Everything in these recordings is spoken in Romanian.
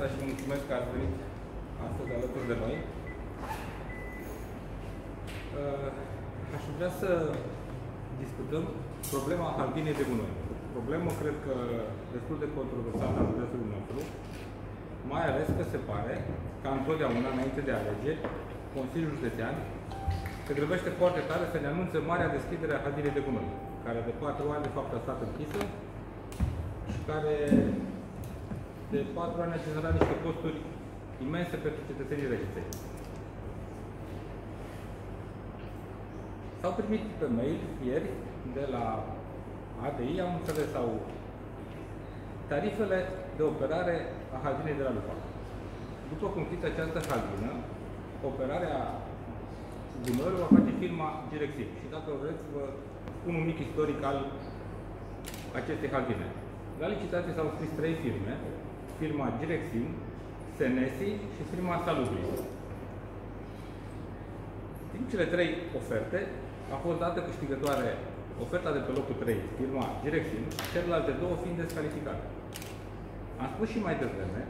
dimineața și mulțumesc că ați venit astăzi alături de noi. Uh, aș vrea să discutăm problema halbinei de gunoi. Problemă, cred că, destul de controversată în județul nostru, mai ales că se pare, ca întotdeauna, înainte de alegeri, Consiliul Județean se grăbește foarte tare să ne anunțe marea deschidere a halbinei de gunoi, care de patru ani, de fapt, a stat închisă și care de patru ani a generat niște costuri imense pentru cetățenii regiței. S-au primit pe mail ieri de la ADI, am înțeles, sau tarifele de operare a haldinei de la Lupa. După cum știți, această haldină, operarea gunoiului va face firma Direxim. Și dacă vreți, vă spun un mic istoric al acestei haldine. La licitație s-au scris trei firme, firma Direxim, Senesi și firma Salubri. Din cele trei oferte, a fost dată câștigătoare oferta de pe locul 3, firma Direxim, celelalte două fiind descalificate. Am spus și mai devreme,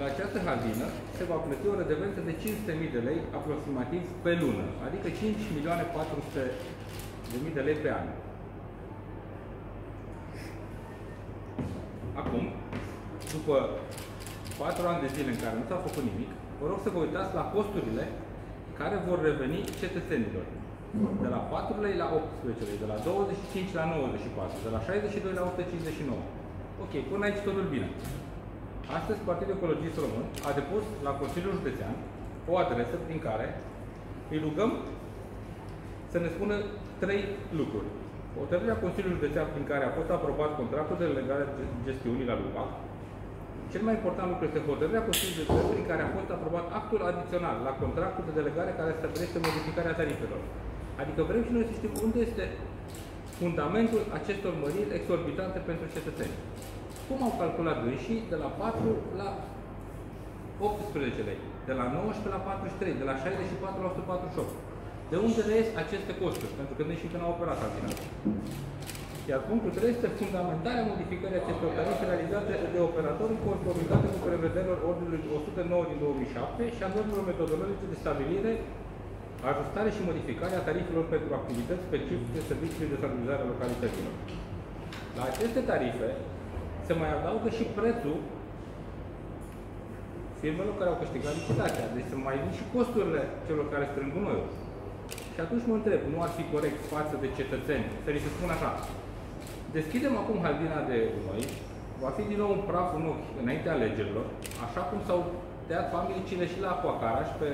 la această haldină se va plăti o redevență de 500.000 de lei aproximativ pe lună, adică 5.400.000 de lei pe an. Acum, după 4 ani de zile în care nu s-a făcut nimic, vă rog să vă uitați la costurile care vor reveni cetățenilor. De la 4 lei la 18 lei, de la 25 la 94, de la 62 la 159. Ok, până aici totul bine. Astăzi Partidul Ecologist Român a depus la Consiliul Județean o adresă prin care îi rugăm să ne spună trei lucruri. Hotărârea Consiliului Județean prin care a fost aprobat contractul de legare de gestiunii la LUPAC, cel mai important lucru este hotărârea Consiliului Județean prin care a fost aprobat actul adițional la contractul de delegare care stabilește modificarea tarifelor. Adică vrem și noi să știm unde este fundamentul acestor măriri exorbitante pentru cetățeni. Cum au calculat și de la 4 la 18 lei, de la 19 la 43, de la 64 la 148. De unde reies aceste costuri? Pentru că noi și când au operat final. Iar punctul 3 este fundamentarea modificării acestor tarife realizate de operatori în conformitate cu prevederilor Ordinului 109 din 2007 și a normelor metodologice de stabilire, ajustare și modificare a tarifelor pentru activități specifice serviciului de stabilizare a localităților. La aceste tarife se mai adaugă și prețul firmelor care au câștigat licitația. Deci se mai vin și costurile celor care strâng gunoiul. Și atunci mă întreb, nu ar fi corect față de cetățeni să li se spună așa, deschidem acum haldina de gunoi, va fi din nou un praf în ochi înainte alegerilor, așa cum s-au tăiat familicile și la Aquacaraș pe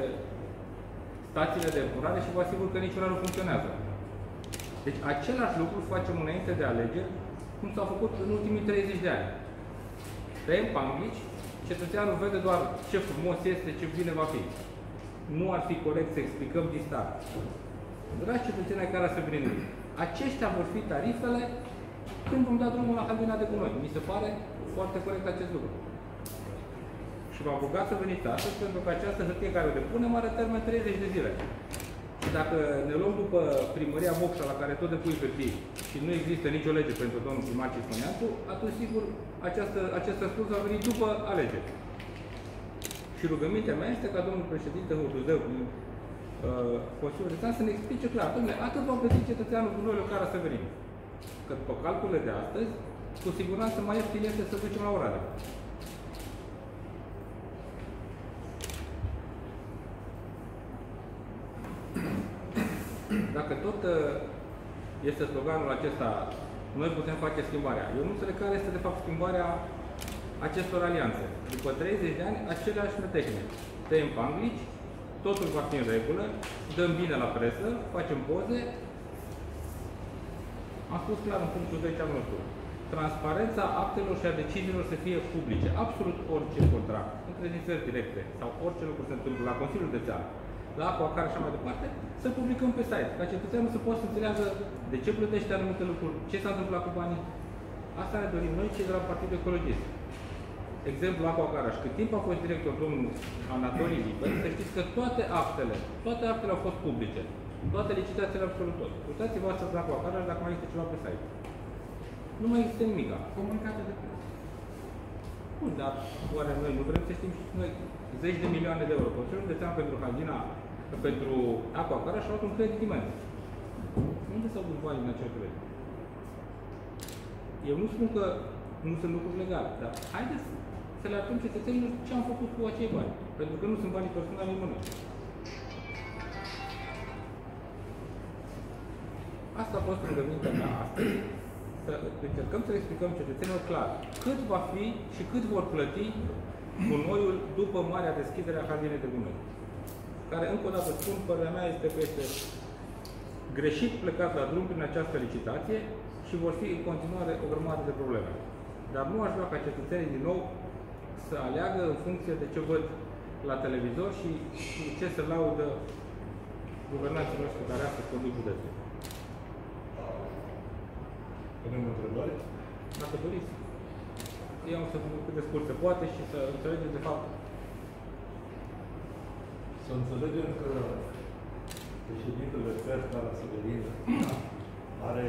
stațiile de epurare și vă asigur că niciuna nu funcționează. Deci același lucru facem înainte de alegeri, cum s-a făcut în ultimii 30 de ani. Tăiem panglici, cetățeanul vede doar ce frumos este, ce bine va fi nu ar fi corect să explicăm din start. Dragi cetățenii care să vină aceștia vor fi tarifele când vom da drumul la Haldina de gunoi. Mi se pare foarte corect acest lucru. Și v-am rugat să veniți astăzi pentru că această hârtie care o depunem are termen 30 de zile. Și dacă ne luăm după primăria Mocșa la care tot depui hârtii și nu există nicio lege pentru domnul primar Cismăneancu, atunci sigur această, acest răspuns va veni după alegeri. Și rugămintea mea este ca domnul președinte Hurduzeu, uh, Consiliul Județean, să ne explice clar, domnule, atât vom plăti cetățeanul cu noi care să venim. Că după calculele de astăzi, cu siguranță mai ieftin este să ducem la orare. Dacă tot uh, este sloganul acesta, noi putem face schimbarea. Eu nu înțeleg care este de fapt schimbarea acestor alianțe. După 30 de ani, aceleași metehne. Tăiem panglici, totul va fi în regulă, dăm bine la presă, facem poze. Am spus clar în punctul 10 al nostru. Transparența actelor și a deciziilor să fie publice. Absolut orice contract, întrezințări directe sau orice lucru se întâmplă la Consiliul de Țară, la Aquacar și așa mai departe, să publicăm pe site, ca cetățeanul să poată să înțeleagă de ce plătește anumite lucruri, ce s-a întâmplat cu banii. Asta ne dorim noi, cei de la Partidul Ecologist. Exemplu, Aqua Garaj. Cât timp a fost director domnul Anatolii Liber, să știți că toate actele, toate actele au fost publice. Toate licitațiile absolut tot. Uitați-vă astăzi la Aqua Garaj dacă mai este ceva pe site. Nu mai există nimic. Comunicate de presă. Bun, dar oare noi nu vrem să știm și noi zeci de milioane de euro. Consiliul de țeamă pentru Hagina, pentru Aqua care și-a luat un credit imens. Unde s-au dus banii în acel credit? Eu nu spun că nu sunt lucruri legale, dar haideți să le arătăm cetățenilor ce am făcut cu acei bani. Pentru că nu sunt banii personali în mână. Asta a fost rugămintea mea astăzi, să încercăm să explicăm cetățenilor clar cât va fi și cât vor plăti gunoiul după marea deschidere a Halinei de gunoi. Care, încă o dată spun, părerea mea este că este greșit plecat la drum prin această licitație și vor fi în continuare o grămadă de probleme. Dar nu aș vrea ca cetățenii din nou să aleagă în funcție de ce văd la televizor și ce se laudă guvernanții noștri care astăzi conduc județul. Avem întrebări? Dacă doriți. Eu am să fiu cât de scurt se poate și să înțelegeți de fapt. Să înțelegem că președintele Fer Cara Severin are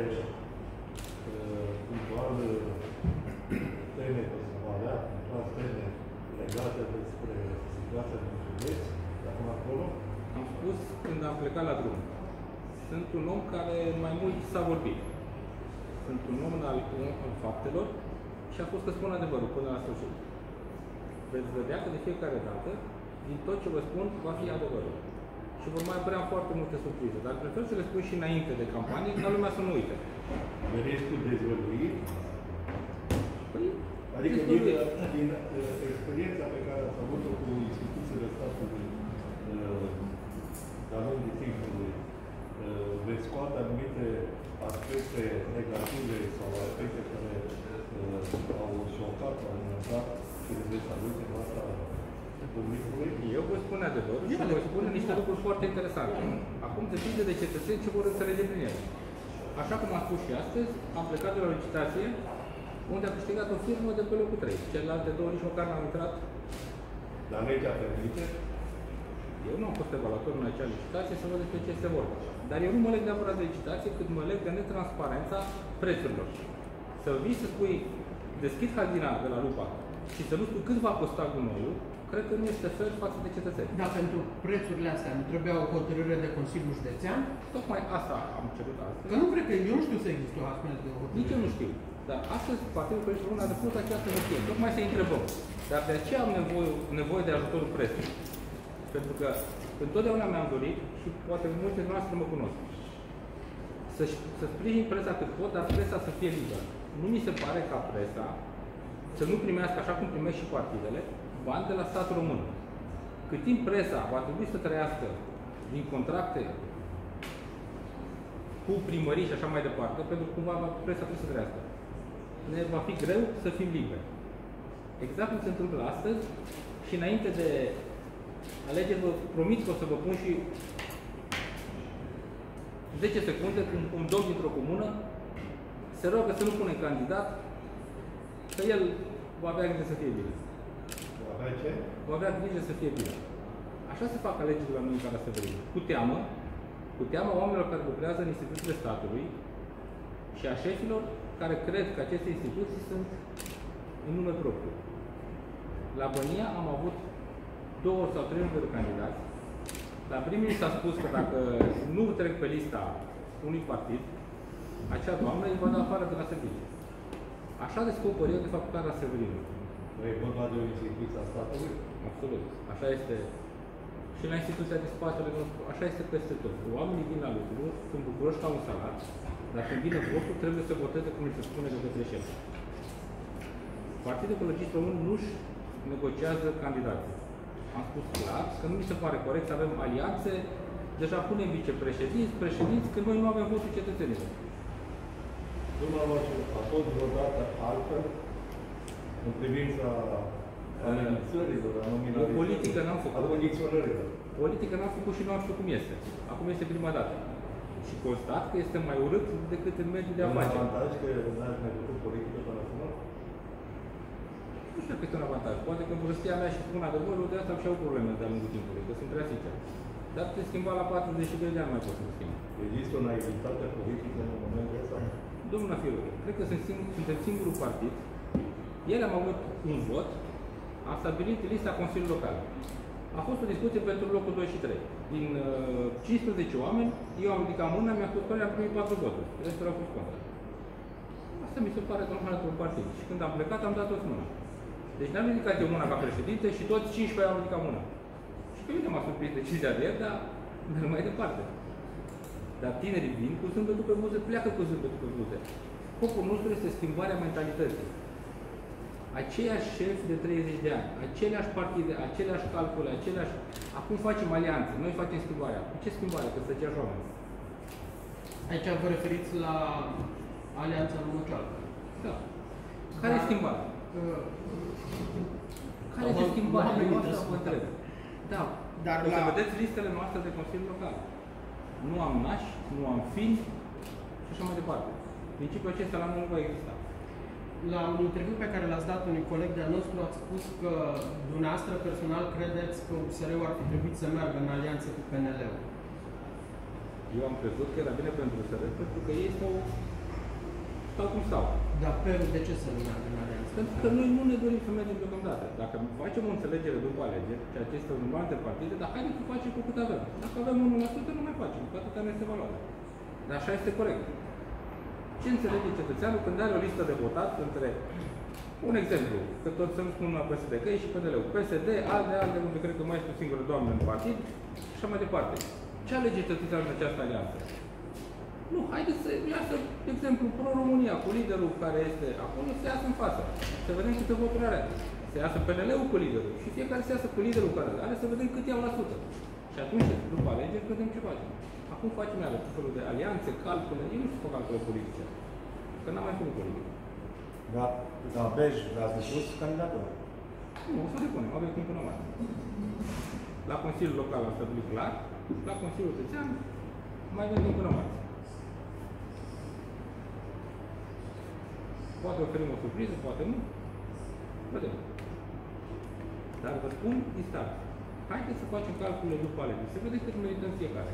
uh, punctual teme pe să vă avea, punctual teme legate despre situația din județ, de acum acolo. Am spus când am plecat la drum. Sunt un om care mai mult s-a vorbit. Sunt un om al, al faptelor și a fost să spun adevărul până la sfârșit. Veți vedea că de fiecare dată, din tot ce vă spun, va fi adevărul. Și vor mai apărea foarte multe surprize, dar prefer să le spun și înainte de campanie, ca lumea să nu uite. Riscul dezvăluit, Păi, adică din, dezvăluit. din uh, experiența pe care ați avut-o cu instituțiile statului uh, de-a lungul timpului, uh, veți scoate anumite aspecte negative sau aspecte care uh, au șocat la un moment dat și le veți aduce în fața publicului. Eu vă spun adevărul și vă spun niște lucruri foarte interesante. Acum depinde de cetățeni ce vor înțelege prin ele. Așa cum am spus și astăzi, am plecat de la o licitație unde a câștigat o firmă de pe locul 3. Celelalte două nici măcar n-au intrat. Dar legea permite Eu nu am fost evaluator în acea licitație să văd despre ce este vorba. Dar eu nu mă leg neapărat de licitație, cât mă leg de netransparența prețurilor. Să vii să spui, deschid hazina de la lupa și să nu spui cât va costa gunoiul, cred că nu este fel față de cetățeni. Dar pentru prețurile astea nu trebuia o hotărâre de Consiliul Județean? Tocmai asta am cerut astăzi. Că nu cred că eu nu știu să există o astfel de hotărâre. Nici eu nu știu. Dar astăzi Partidul Comunist Român a depus această hârtie. Tocmai să întrebăm. Dar de aceea am nevoie, nevoie de ajutorul presei. Pentru că întotdeauna mi-am dorit și poate multe dintre noastre mă cunosc. Să, să sprijin presa cât pot, dar presa să fie liberă. Nu mi se pare ca presa să nu primească, așa cum primesc și partidele, bani de la statul român. Cât timp presa va trebui să trăiască din contracte cu primării și așa mai departe, pentru că cumva va- presa trebuie să trăiască. Ne va fi greu să fim liberi. Exact cum se întâmplă astăzi și înainte de alegeri vă promit că o să vă pun și 10 secunde cum un domn dintr-o comună se roagă să nu pune candidat, că el va avea grijă să fie bine. avea ce? Va avea grijă să fie bine. Așa se fac alegerile la noi în care să vedem. Cu teamă, cu teama oamenilor care lucrează în instituțiile statului și a șefilor care cred că aceste instituții sunt în nume propriu. La Bănia am avut două sau trei rânduri de candidați. La primii s-a spus că dacă nu trec pe lista unui partid, acea doamnă îi va da afară de la serviciu. Așa descoper eu, de fapt, Clara Severinu. Nu e vorba de o instituție a statului? Absolut. Așa este și la instituția de spatele nostru. Așa este peste tot. Oamenii vin la lucru, sunt bucuroși ca un salat, dar când vine votul, trebuie să voteze cum îi se spune de către șef. Partidul Ecologist Român nu-și negociază candidații. Am spus clar că nu mi se pare corect să avem alianțe, deja punem vicepreședinți, președinți, când noi nu avem votul cetățenilor. Dumneavoastră a fost vreodată altfel în privința amenințărilor, a O nominalizării? politică n-am A făcut. condiționărilor. Politică n-am făcut și nu am știut cum este. Acum este prima dată. Și constat că este mai urât decât în mediul de E un afaceri. avantaj că n-ați mai făcut politică până acum? Nu știu că este un avantaj. Poate că vârstia mea și spun adevărul, de asta am și au probleme de-a lungul timpului, că sunt prea sincer. Dar te schimba la 42 de ani mai poți să te schimbi. Există o naivitate politică în momentul ăsta? Domnul Nafiru, cred că sunt sing- suntem singurul partid ele am avut un vot, a stabilit lista Consiliului Local. A fost o discuție pentru locul 2 și 3. Din uh, 15 oameni, eu am ridicat mâna, mi-a spus că am primit 4 voturi. Restul au fost contra. Asta mi se pare normal într-un partid. Și când am plecat, am dat toți mâna. Deci n-am ridicat eu mâna ca președinte și toți 15 au ridicat mâna. Și pe mine m-a surprins decizia de el, dar merg mai departe. Dar tinerii vin cu zâmbetul pe buze, pleacă cu zâmbetul pe buze. Scopul nostru este schimbarea mentalității. Aceiași șefi de 30 de ani, aceleași partide, aceleași calcule, aceleași... Acum facem alianțe, noi facem schimbarea. Cu ce schimbare? Că să oameni. Aici vă referiți la Alianța Lumăceală. Da. Care Da. e schimbarea? Uh, Care este schimbarea? oamenii Eu asta trebuie să vă întreb. Da. Dar o să la- vedeți listele noastre de Consiliul Local. Nu am nași, nu am fini și așa mai departe. Principiul acesta la noi nu va exista. La un interviu pe care l-ați dat unui coleg de-al nostru, ați spus că dumneavoastră personal credeți că USR-ul ar fi trebuit să meargă în alianță cu PNL-ul. Eu am crezut că era bine pentru SRS pentru că ei stau, stau cum stau. Dar PERU de ce să nu meargă în alianță? Pentru că noi nu ne dorim să mergem deocamdată. Dacă facem o înțelegere după alegeri, ceea ce este un număr de partide, dar haideți să facem cu cât avem. Dacă avem 1%, nu mai facem, cu atâta ne este valoare. Dar așa este corect. Ce înțelege cetățeanul când are o listă de votat între un exemplu, că tot să nu spun la PSD, că e și PNL-ul, PSD, ALDE, ALDE, unde cred că mai este o singură doamnă în partid și așa mai departe. Ce alege cetățeanul în această alianță? Nu, haideți să iasă, de exemplu, Pro-România cu liderul care este acolo, să iasă în față. Să vedem câte voturi are. Să iasă PNL-ul cu liderul. Și fiecare să iasă cu liderul care îl are, să vedem cât iau la sută. Și atunci, după alegeri, vedem ce facem. Acum facem iară tot felul de alianțe, calcule. Eu nu știu fac calcule politice. Că n-am mai făcut politică. La, la Bej v-ați depus candidatura. Nu, o să depunem, avem timp până mai. La Consiliul Local am stabilit clar, la Consiliul Județean mai avem timp până mai. Poate oferim o surpriză, poate nu. Vedem. Dar vă spun instant. Haideți să facem calcule după alegeri, să vedeți cât merităm fiecare.